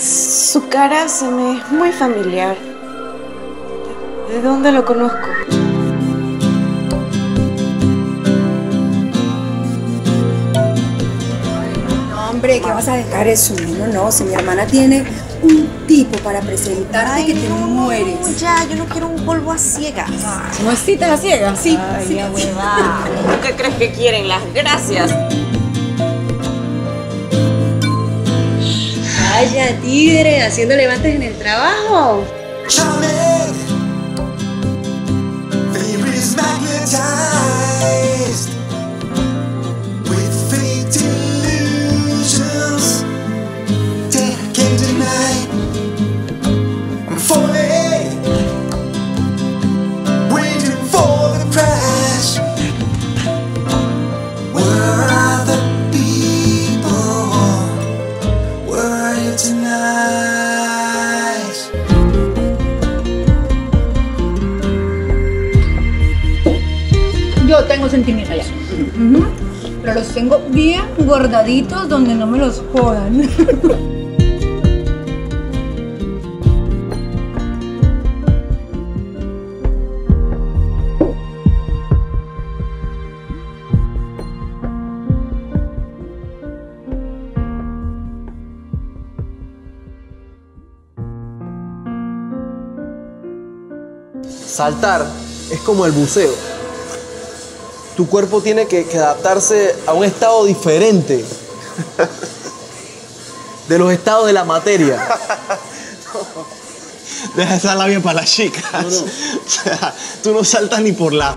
Su cara se me es muy familiar. ¿De dónde lo conozco? No, hombre, ¿qué vas a dejar eso? No, no, si mi hermana tiene un tipo para presentarte que te mueres. Ya, yo no quiero un polvo a ciegas. ¿No es cita a ciegas? Sí, Ay, sí. ya hueva. ¿Tú qué crees que quieren? Las gracias. Vaya, tigre, haciendo levantes en el trabajo. Yo tengo sentimientos. Ujú. Pero los tengo bien guardaditos donde no me los jodan. Saltar es como el buceo. Tu cuerpo tiene que, que adaptarse a un estado diferente de los estados de la materia. Deja esa labia para las chicas. O sea, tú no saltas ni por la